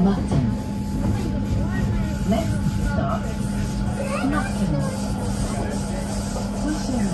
Mutton. Next stop, Nottingham. Pushing